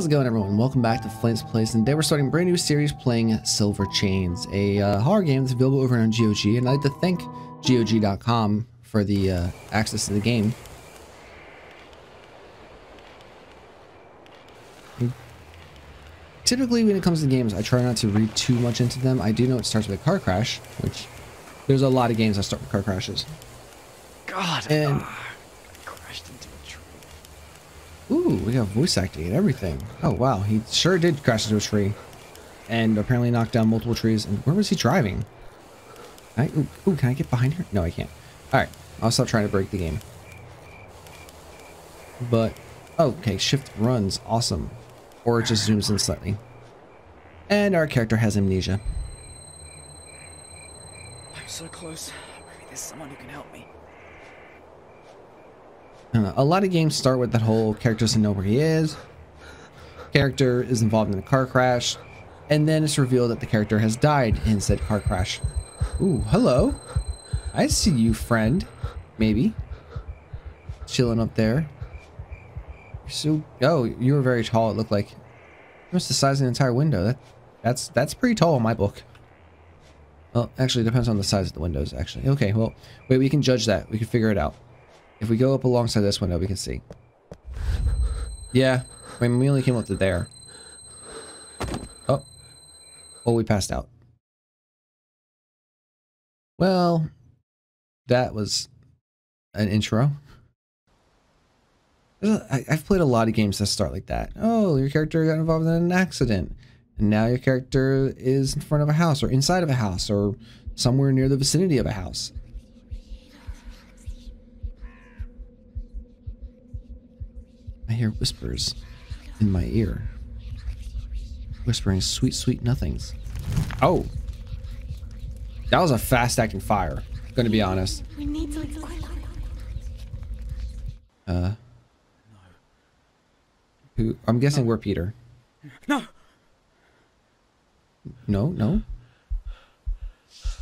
How's it going everyone? Welcome back to Flamez Plays and today we're starting a brand new series playing Silver Chains, a uh, horror game that's available over on GOG and I'd like to thank GOG.com for the uh, access to the game. Typically when it comes to games I try not to read too much into them. I do know it starts with a car crash, which there's a lot of games that start with car crashes. God. And- ah, I crashed into a tree. Ooh, we got voice acting and everything. Oh wow, he sure did crash into a tree. And apparently knocked down multiple trees. And where was he driving? I, ooh, ooh, can I get behind here? No, I can't. Alright, I'll stop trying to break the game. But, oh, okay, shift runs, awesome. Or it just zooms in slightly. And our character has amnesia. I'm so close. Maybe there's someone who can help me. I a lot of games start with that whole character doesn't know where he is. Character is involved in a car crash. And then it's revealed that the character has died in said car crash. Ooh, hello. I see you, friend. Maybe. Chilling up there. So, oh, you were very tall, it looked like. Almost the size of an entire window. That, that's, that's pretty tall in my book. Well, actually, depends on the size of the windows, actually. Okay, well, wait, we can judge that. We can figure it out. If we go up alongside this window, we can see. Yeah, I mean, we only came up to there. Oh. Oh, we passed out. Well, that was an intro. I've played a lot of games that start like that. Oh, your character got involved in an accident. And now your character is in front of a house or inside of a house or somewhere near the vicinity of a house. I hear whispers in my ear. Whispering sweet, sweet nothings. Oh. That was a fast acting fire. Gonna be honest. We need to leave quickly. Uh. Who? I'm guessing we're Peter. No! No, no.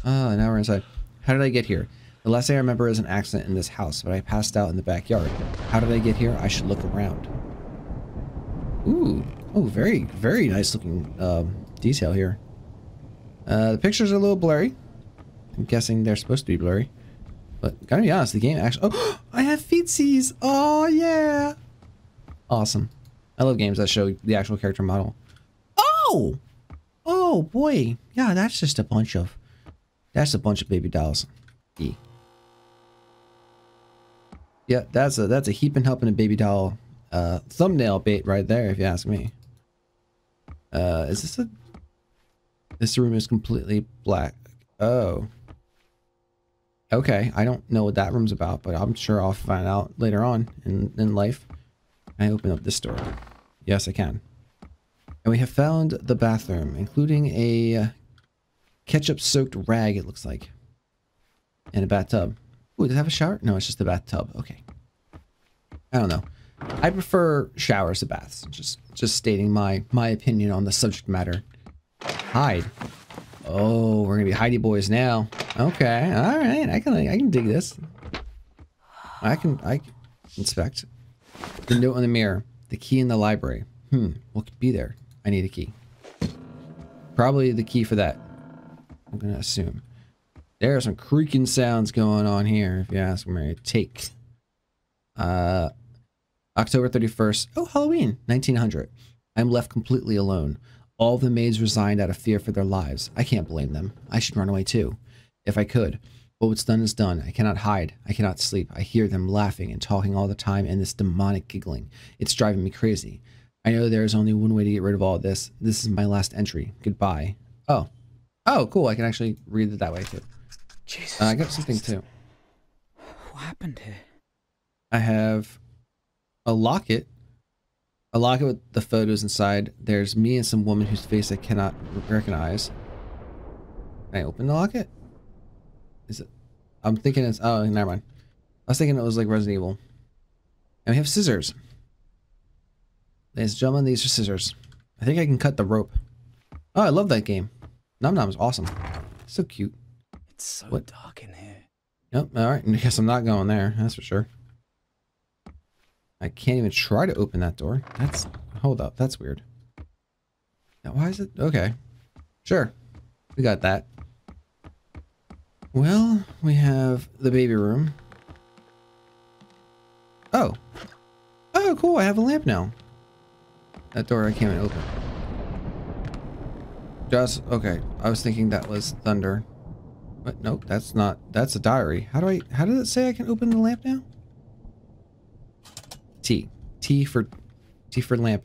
Ah, now we're inside. How did I get here? The last thing I remember is an accident in this house, but I passed out in the backyard. How did I get here? I should look around. Ooh. Oh, very, very nice looking um, detail here. Uh, the pictures are a little blurry. I'm guessing they're supposed to be blurry. But gotta be honest, the game actually... Oh, I have feetsies! Oh, yeah! Awesome. I love games that show the actual character model. Oh! Oh, boy. Yeah, that's just a bunch of... That's a bunch of baby dolls. Yeah, that's a that's a heaping helping a baby doll uh, thumbnail bait right there, if you ask me. Uh, is this a... This room is completely black. Oh. Okay, I don't know what that room's about, but I'm sure I'll find out later on in, in life. I open up this door. Yes, I can. And we have found the bathroom, including a uh, ketchup-soaked rag, it looks like. And a bathtub. Ooh, does it have a shower? No, it's just a bathtub. Okay. I don't know. I prefer showers to baths. Just just stating my my opinion on the subject matter. Hide. Oh, we're gonna be hidey boys now. Okay, all right. I can I can dig this. I can I can inspect the note on the mirror. The key in the library. Hmm. What could be there? I need a key. Probably the key for that. I'm gonna assume. There are some creaking sounds going on here, if you ask me. Take. Uh, October 31st. Oh, Halloween, 1900. I'm left completely alone. All the maids resigned out of fear for their lives. I can't blame them. I should run away too, if I could. But what's done is done. I cannot hide. I cannot sleep. I hear them laughing and talking all the time and this demonic giggling. It's driving me crazy. I know there is only one way to get rid of all this. This is my last entry. Goodbye. Oh. Oh, cool. I can actually read it that way too. Jesus. Uh, I got something too. What happened here? I have a locket. A locket with the photos inside. There's me and some woman whose face I cannot recognize. Can I open the locket? Is it? I'm thinking it's. Oh, never mind. I was thinking it was like Resident Evil. And we have scissors. Ladies and gentlemen, these are scissors. I think I can cut the rope. Oh, I love that game. Nom Nom is awesome. So cute. It's so What? dark in here. Yep. All right. I guess I'm not going there. That's for sure. I can't even try to open that door. That's hold up. That's weird. Now, why is it? Okay. Sure. We got that. Well, we have the baby room. Oh. Oh, cool. I have a lamp now. That door I can't even open. Just, okay. I was thinking that was thunder. But nope, that's not, that's a diary. How do I, how does it say I can open the lamp now? T. T for, T for lamp.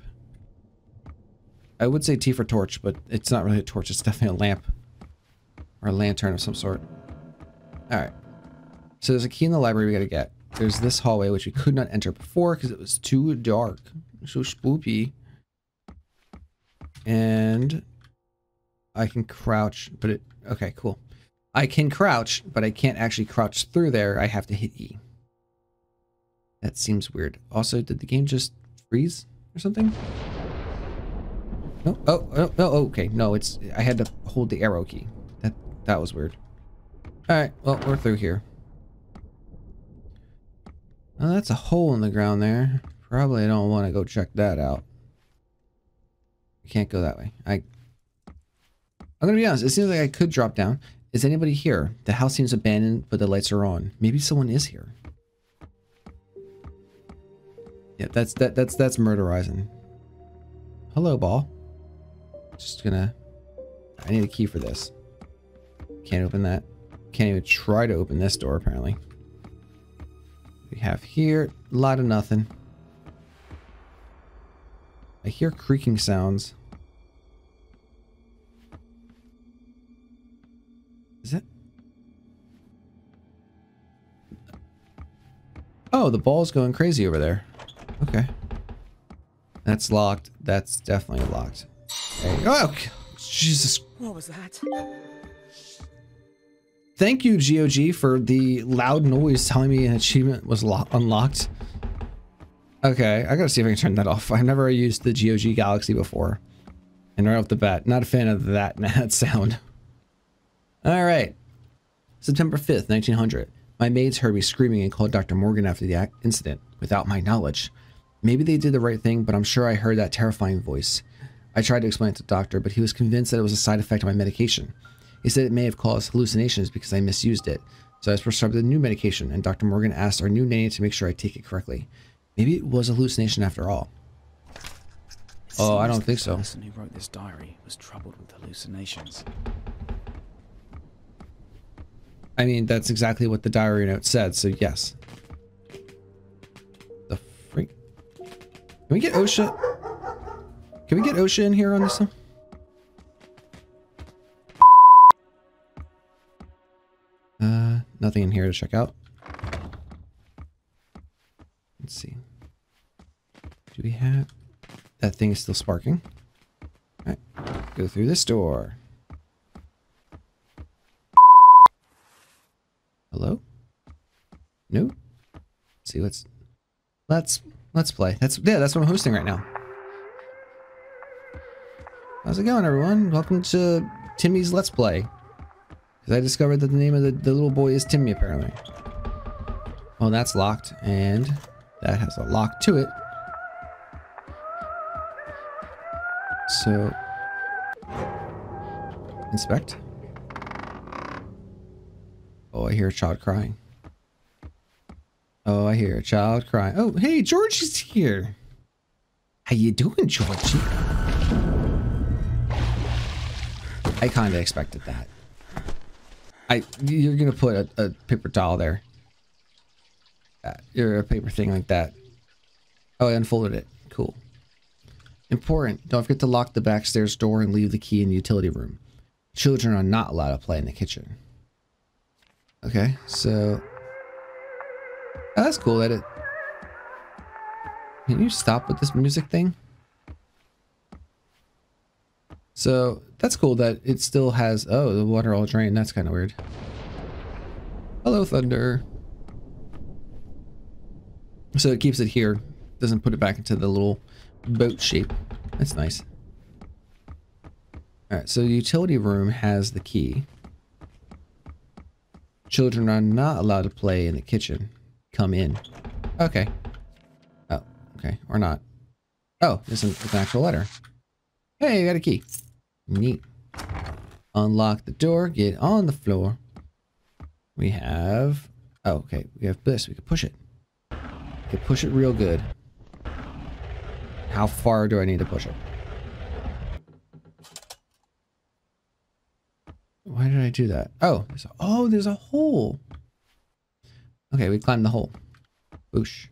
I would say T for torch, but it's not really a torch. It's definitely a lamp. Or a lantern of some sort. Alright. So there's a key in the library we gotta get. There's this hallway, which we could not enter before because it was too dark. So spoopy. And I can crouch, but it, okay, cool. I can crouch, but I can't actually crouch through there. I have to hit E. That seems weird. Also, did the game just freeze or something? No, oh, oh, oh, oh, okay. No, it's, I had to hold the arrow key. That, that was weird. All right, well, we're through here. Oh, that's a hole in the ground there. Probably don't want to go check that out. You can't go that way. I, I'm gonna be honest. It seems like I could drop down. Is anybody here? The house seems abandoned, but the lights are on. Maybe someone is here. Yeah, that's that that's that's murderizing. Hello, ball. Just gonna. I need a key for this. Can't open that. Can't even try to open this door, apparently. We have here a lot of nothing. I hear creaking sounds. Is it? Oh, the ball's going crazy over there. Okay. That's locked. That's definitely locked. Oh, Jesus. What was that? Thank you, GOG, for the loud noise telling me an achievement was unlocked. Okay, I gotta see if I can turn that off. I've never used the GOG Galaxy before. And right off the bat, not a fan of that, that sound. Alright. September 5th, 1900. My maids heard me screaming and called Dr. Morgan after the incident, without my knowledge. Maybe they did the right thing, but I'm sure I heard that terrifying voice. I tried to explain it to the doctor, but he was convinced that it was a side effect of my medication. He said it may have caused hallucinations because I misused it. So I was prescribed a new medication, and Dr. Morgan asked our new nanny to make sure I take it correctly. Maybe it was a hallucination after all. It Oh, I don't the think so. person who wrote this diary was troubled with hallucinations. I mean, that's exactly what the diary note said, so yes. The freak? Can we get OSHA? Can we get OSHA in here on this one? Uh, nothing in here to check out. Let's see. Do we have... That thing is still sparking. Alright, go through this door. Hello? No? Let's see what's let's let's play. That's yeah, that's what I'm hosting right now. How's it going everyone? Welcome to Timmy's Let's Play. Because I discovered that the name of the, the little boy is Timmy apparently. Well that's locked and that has a lock to it. So inspect. Oh, I hear a child crying. Oh, I hear a child crying. Oh, hey, George is here. How you doing, Georgie? I kind of expected that. I you're gonna put a, a paper towel there. You're a paper thing like that. Oh, I unfolded it. Cool. Important. Don't forget to lock the backstairs door and leave the key in the utility room. Children are not allowed to play in the kitchen. Okay, so oh, that's cool that it. Can you stop with this music thing? So that's cool that it still has. Oh, the water all drained. That's kind of weird. Hello, thunder. So it keeps it here, doesn't put it back into the little boat shape. That's nice. All right, so the utility room has the key. Children are not allowed to play in the kitchen. Come in. Okay. Oh, okay. Or not. Oh, there's an, an actual letter. Hey, I got a key. Neat. Unlock the door, get on the floor. We have... Oh, okay. We have this. We can push it. We can push it real good. How far do I need to push it? Why did I do that? Oh, there's a, oh, there's a hole. Okay, we climbed the hole. Boosh.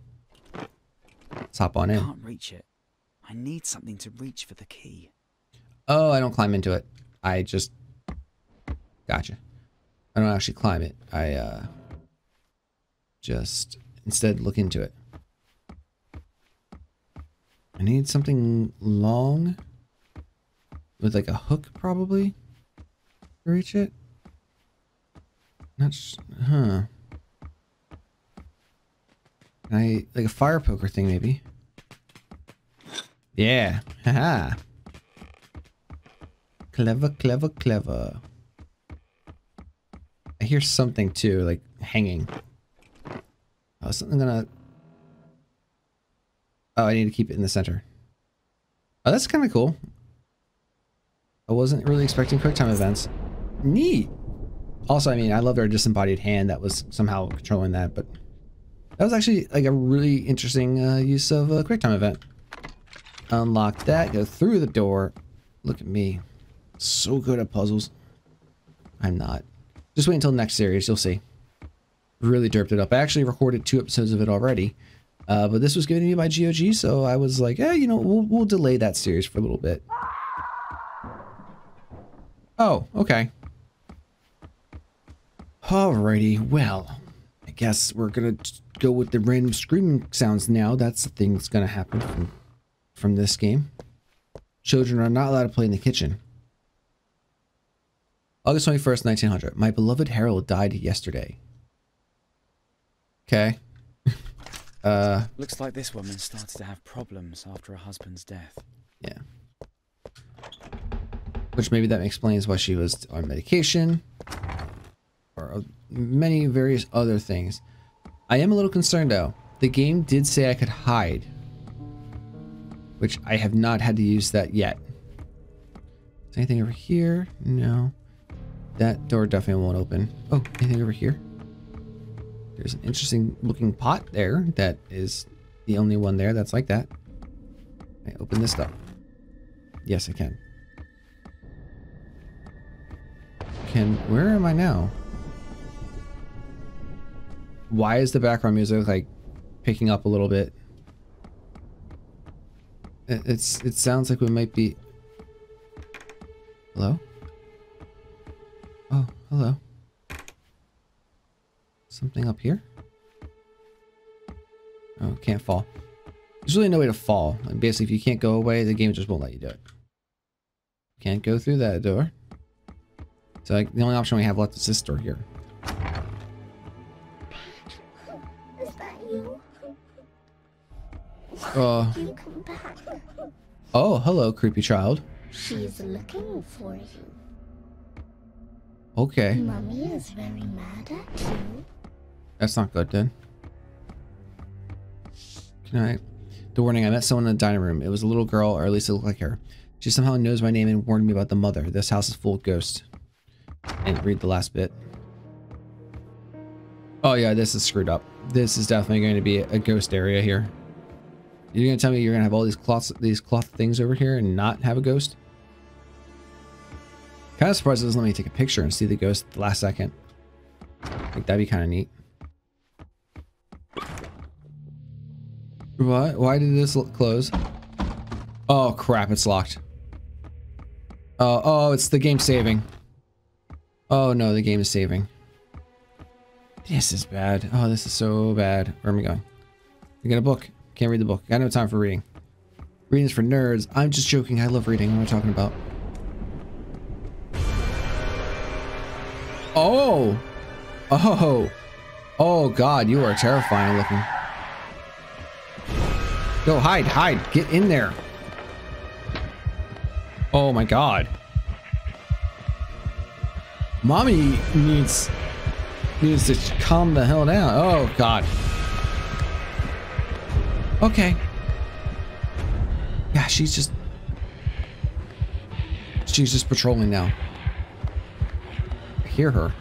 Let's hop on I in. can't reach it. I need something to reach for the key. Oh, I don't climb into it. I just... Gotcha. I don't actually climb it. I, uh... Just instead look into it. I need something long. With like a hook, probably. Reach it. That's, Huh. Can I... Like a fire poker thing, maybe? Yeah. Haha. Clever, clever, clever. I hear something too, like hanging. Oh, something gonna. Oh, I need to keep it in the center. Oh, that's kind of cool. I wasn't really expecting QuickTime events. Neat. Also, I mean, I loved our disembodied hand that was somehow controlling that, but that was actually like a really interesting uh, use of a QuickTime event. Unlock that, go through the door. Look at me. So good at puzzles. I'm not. Just wait until next series, you'll see. Really derped it up. I actually recorded two episodes of it already. Uh, but this was given to me by GOG, so I was like, eh, you know, we'll, we'll delay that series for a little bit. Oh, okay. Alrighty, well, I guess we're gonna go with the random screaming sounds now. That's the thing that's gonna happen from, from this game. Children are not allowed to play in the kitchen. August 21st, 1900. My beloved Harold died yesterday. Okay. uh, Looks like this woman started to have problems after her husband's death. yeah. Which maybe that explains why she was on medication. Or uh, many various other things. I am a little concerned though. The game did say I could hide. Which I have not had to use that yet. Is anything over here? No. That door definitely won't open. Oh, anything over here? There's an interesting looking pot there that is the only one there that's like that. I open this up? Yes, I can. Can, where am I now? Why is the background music like picking up a little bit? It, it's, it sounds like we might be, hello? Oh, hello. Something up here? Oh, can't fall. There's really no way to fall. And basically, if you can't go away, the game just won't let you do it. Can't go through that door. So like, the only option we have left is this door here. Uh, You come back. oh, hello, creepy child. She's looking for you. Okay, Mummy is very mad at you. that's not good then. Can I? The warning, I met someone in the dining room. It was a little girl, or at least it looked like her. She somehow knows my name and warned me about the mother. This house is full of ghosts. And read the last bit. Oh yeah, this is screwed up. This is definitely going to be a ghost area here. You're gonna tell me you're gonna have all these cloths, these cloth things over here and not have a ghost? Kind of surprised it doesn't let me take a picture and see the ghost at the last second. Like that'd be kind of neat. What? Why did this close? Oh crap! It's locked. Oh, oh, it's the game saving. Oh no, the game is saving. This is bad. Oh, this is so bad. Where am I going? I got a book. Can't read the book. I got no time for reading. Reading's for nerds. I'm just joking. I love reading. What am I talking about? Oh! Oh! Oh god, you are terrifying looking. Go, hide, hide. Get in there. Oh my god. Mommy needs needs to calm the hell down. Oh god. Okay. Yeah, she's just she's just patrolling now. I hear her.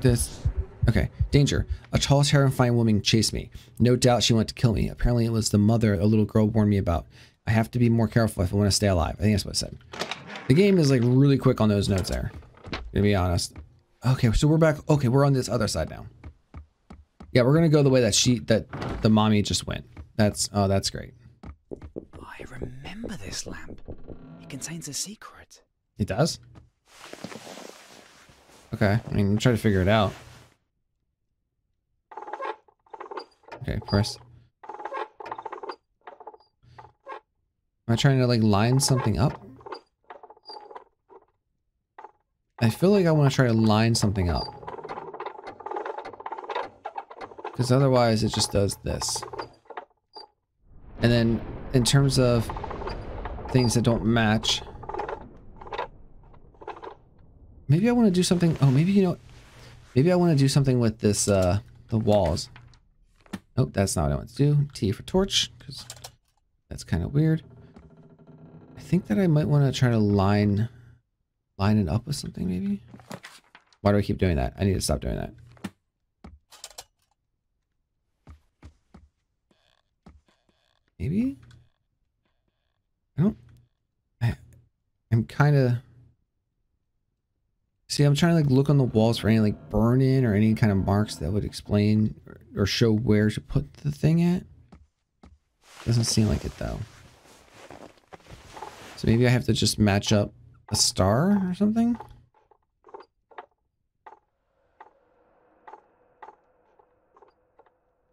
This okay. Danger. A tall, terrifying woman chased me. No doubt she wanted to kill me. Apparently it was the mother a little girl warned me about. I have to be more careful if I want to stay alive. I think that's what it said. The game is like really quick on those notes there. To be honest. Okay, so we're back. Okay, we're on this other side now. Yeah, we're gonna go the way that she that the mommy just went. That's oh, that's great. I remember this lamp. It contains a secret. It does. Okay, I mean, I'm trying to figure it out. Okay, press. Am I trying to like line something up? I feel like I want to try to line something up. Because otherwise it just does this. And then in terms of things that don't match, maybe I want to do something. Oh, maybe, you know, maybe I want to do something with this, uh, the walls. Nope, that's not what I want to do. T for torch, because that's kind of weird. I think that I might want to try to line, line it up with something, maybe. Why do I keep doing that? I need to stop doing that. Maybe? I don't... I, I'm kind of... See, I'm trying to like look on the walls for any like burn in or any kind of marks that would explain or, or show where to put the thing at. Doesn't seem like it though. So maybe I have to just match up a star or something?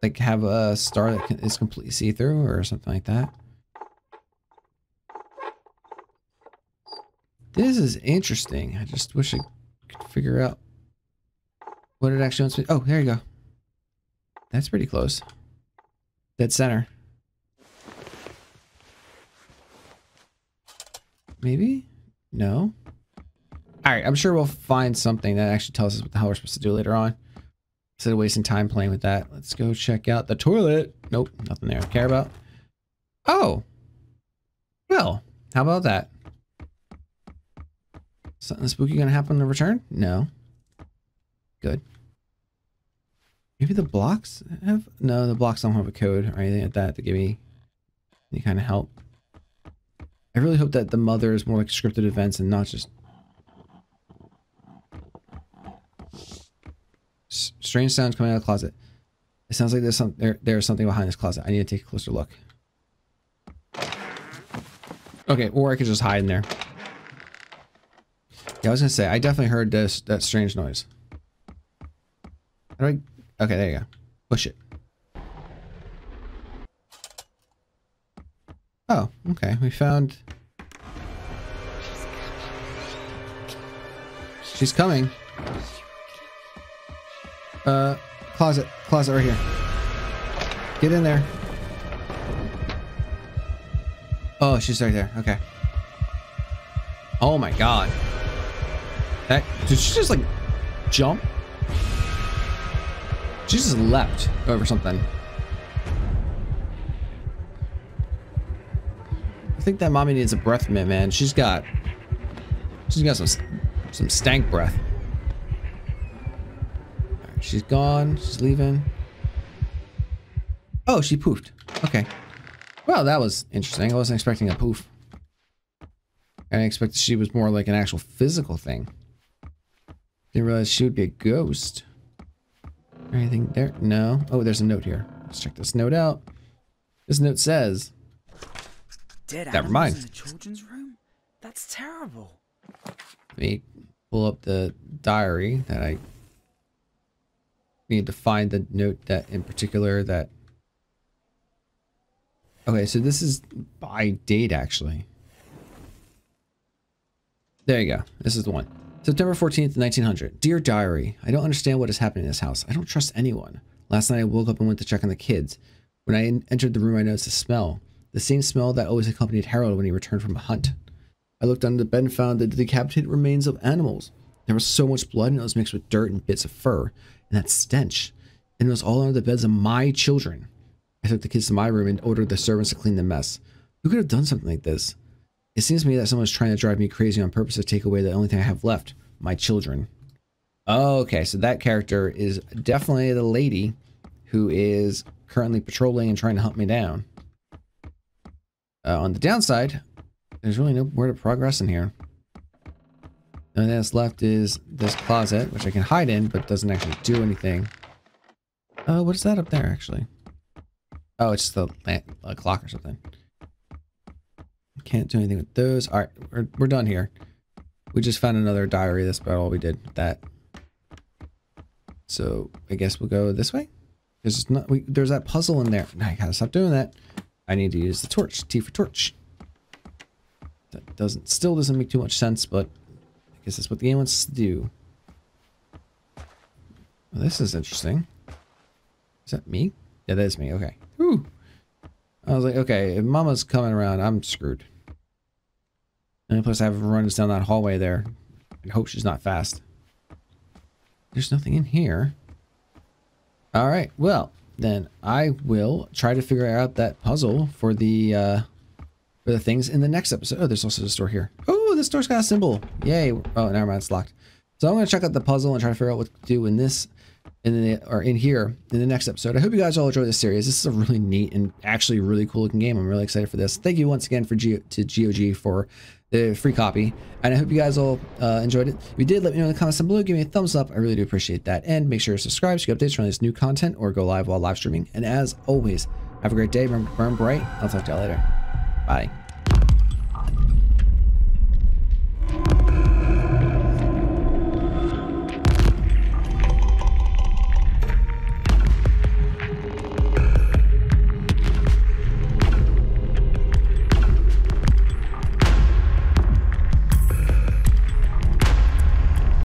Like have a star that is completely see-through or something like that. This is interesting. I just wish I could figure out what it actually wants me. Oh, there you go. That's pretty close. Dead center. Maybe? No? Alright, I'm sure we'll find something that actually tells us what the hell we're supposed to do later on. Instead of wasting time playing with that. Let's go check out the toilet. Nope, nothing there to care about. Oh. Well, how about that? Something spooky gonna happen in return? No. Good. Maybe the blocks have... No, the blocks don't have a code or anything like that to give me any kind of help. I really hope that the mother is more like scripted events and not just... S strange sounds coming out of the closet. It sounds like there's some there there's something behind this closet. I need to take a closer look. Okay, or I could just hide in there. Yeah, I was gonna say I definitely heard this that strange noise. How do I Okay, there you go. Push it. Oh, okay. We found She's coming. Uh, closet. Closet right here. Get in there. Oh, she's right there. Okay. Oh my god. That did she just like jump? She just leapt over something. I think that mommy needs a breath mint, man. She's got she's got some some stank breath. She's gone. She's leaving. Oh, she poofed. Okay. Well, that was interesting. I wasn't expecting a poof. I expected she was more like an actual physical thing. Didn't realize she would be a ghost. Anything there? No. Oh, there's a note here. Let's check this note out. This note says. Dead Never mind. in the children's room? That's terrible. Let me pull up the diary that I need to find the note that in particular that. Okay, so this is by date actually. There you go. This is the one. September 14th, 1900. Dear Diary, I don't understand what is happening in this house. I don't trust anyone. Last night I woke up and went to check on the kids. When I entered the room, I noticed a smell. The same smell that always accompanied Harold when he returned from a hunt. I looked under the bed and found the decapitated remains of animals. There was so much blood and it was mixed with dirt and bits of fur. And that stench. And it was all under the beds of my children. I took the kids to my room and ordered the servants to clean the mess. Who could have done something like this? It seems to me that someone's trying to drive me crazy on purpose to take away the only thing I have left my children. Okay, so that character is definitely the lady who is currently patrolling and trying to hunt me down. Uh, on the downside, there's really nowhere to progress in here. The only thing that's left is this closet, which I can hide in, but doesn't actually do anything. Uh, what is that up there, actually? Oh, it's a clock or something. Can't do anything with those. All right, we're, we're done here. We just found another diary. That's about all we did with that. So I guess we'll go this way. There's not. We, there's that puzzle in there. I gotta stop doing that. I need to use the torch. T for torch. That doesn't. Still doesn't make too much sense, but I guess that's what the game wants to do. Well, this is interesting. Is that me? Yeah, that is me. Okay. Whew. I was like, okay, if Mama's coming around, I'm screwed. And plus, I have to run down that hallway there. I hope she's not fast. There's nothing in here. All right, well, then I will try to figure out that puzzle for the uh, for the things in the next episode. Oh, there's also a store here. Oh, this door's got a symbol. Yay. Oh, never mind, it's locked. So I'm going to check out the puzzle and try to figure out what to do in this in the or in here in the next episode. I hope you guys all enjoy this series. This is a really neat and actually really cool looking game. I'm really excited for this. Thank you once again for G to GOG for the free copy. And I hope you guys all uh, enjoyed it. If you did, let me know in the comments down below. Give me a thumbs up. I really do appreciate that. And make sure to subscribe you get updates on this new content or go live while live streaming. And as always, have a great day. Burn, burn bright. I'll talk to y'all later. Bye.